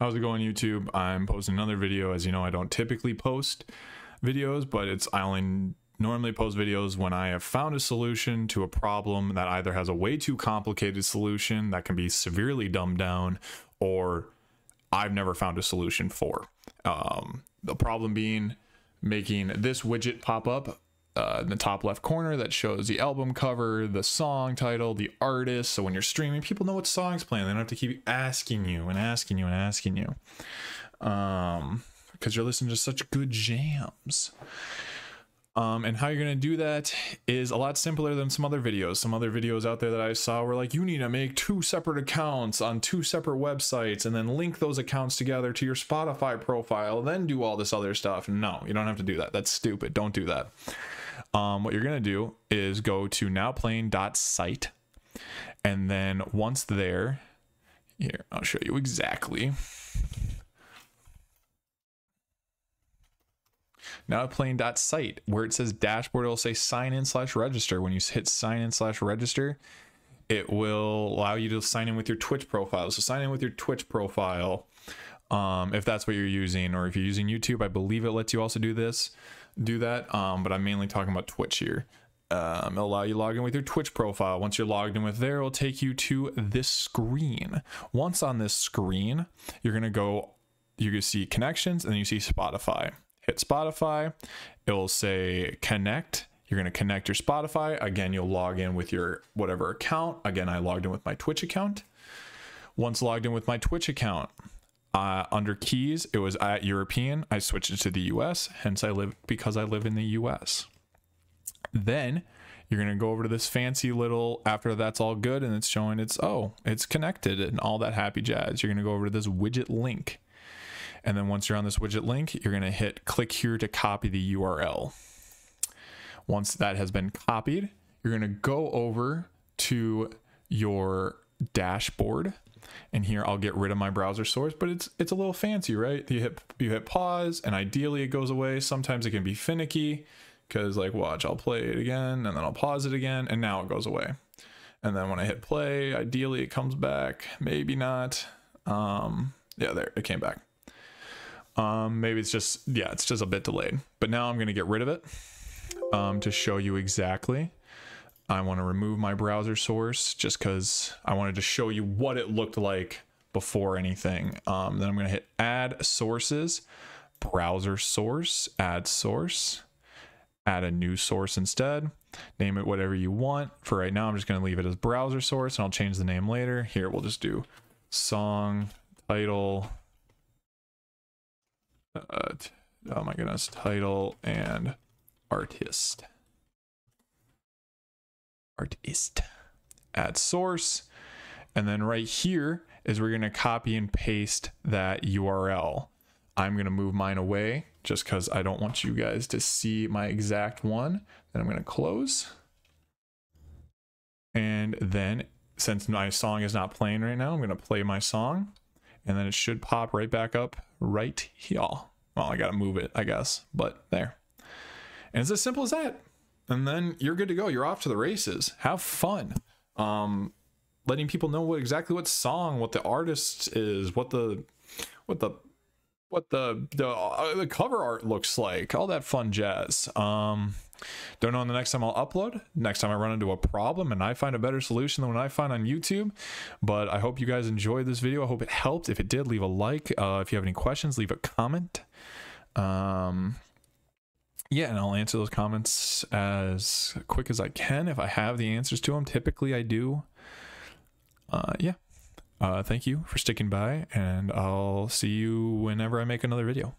How's it going YouTube? I'm posting another video. As you know, I don't typically post videos, but it's I only normally post videos when I have found a solution to a problem that either has a way too complicated solution that can be severely dumbed down or I've never found a solution for. Um, the problem being making this widget pop up uh, in the top left corner that shows the album cover, the song title, the artist. So when you're streaming, people know what song's playing. They don't have to keep asking you and asking you and asking you. Um, because you're listening to such good jams. Um, and how you're going to do that is a lot simpler than some other videos. Some other videos out there that I saw were like, you need to make two separate accounts on two separate websites and then link those accounts together to your Spotify profile, then do all this other stuff. No, you don't have to do that. That's stupid. Don't do that um, what you're going to do is go to nowplaying.site. And then once there, here, I'll show you exactly. Now nowplaying.site where it says dashboard it'll say sign in slash register when you hit sign in slash register it will allow you to sign in with your twitch profile so sign in with your twitch profile um, if that's what you're using or if you're using youtube i believe it lets you also do this do that. Um, but I'm mainly talking about Twitch here. Um, it'll allow you to log in with your Twitch profile. Once you're logged in with there, it'll take you to this screen. Once on this screen, you're gonna go, you're gonna see connections, and then you see Spotify. Hit Spotify, it will say connect. You're gonna connect your Spotify. Again, you'll log in with your whatever account. Again, I logged in with my Twitch account. Once logged in with my Twitch account, uh, under keys, it was at European. I switched it to the US, hence I live because I live in the US. Then you're going to go over to this fancy little, after that's all good and it's showing it's, oh, it's connected and all that happy jazz. You're going to go over to this widget link. And then once you're on this widget link, you're going to hit click here to copy the URL. Once that has been copied, you're going to go over to your dashboard and here I'll get rid of my browser source, but it's it's a little fancy, right? You hit you hit pause and ideally it goes away. Sometimes it can be finicky because like watch, I'll play it again and then I'll pause it again and now it goes away. And then when I hit play, ideally it comes back, maybe not. Um, yeah, there it came back. Um, maybe it's just yeah, it's just a bit delayed. But now I'm gonna get rid of it um, to show you exactly. I want to remove my browser source just because I wanted to show you what it looked like before anything. Um, then I'm going to hit add sources, browser source, add source, add a new source instead. Name it whatever you want. For right now, I'm just going to leave it as browser source and I'll change the name later. Here, we'll just do song, title, uh, oh my goodness, title and artist artist. Add source. And then right here is we're going to copy and paste that URL. I'm going to move mine away just because I don't want you guys to see my exact one. Then I'm going to close. And then since my song is not playing right now, I'm going to play my song and then it should pop right back up right here. Well, I got to move it, I guess, but there. And it's as simple as that and then you're good to go. You're off to the races. Have fun. Um, letting people know what exactly what song, what the artist is, what the what the what the the, uh, the cover art looks like, all that fun jazz. Um, don't know when the next time I'll upload. Next time I run into a problem and I find a better solution than what I find on YouTube. But I hope you guys enjoyed this video. I hope it helped. If it did, leave a like. Uh, if you have any questions, leave a comment. Um, yeah, and I'll answer those comments as quick as I can if I have the answers to them. Typically, I do. Uh, yeah. Uh, thank you for sticking by, and I'll see you whenever I make another video.